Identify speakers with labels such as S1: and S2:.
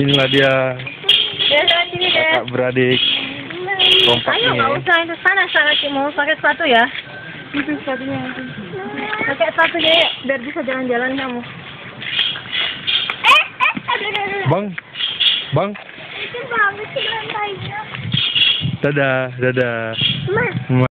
S1: Inilah dia
S2: sini deh.
S1: kakak beradik kompak
S2: Ayo
S1: nih.
S2: nggak eh. usah itu sana sana mau pakai sepatu ya. Itu sepatunya. Pakai sepatunya ya, biar bisa jalan-jalan kamu.
S3: Eh, eh, aduh, aduh, aduh.
S1: Bang, bang,
S3: Itu banget sih lantainya.
S1: dadah, dadah.
S3: Mas,
S1: Ma-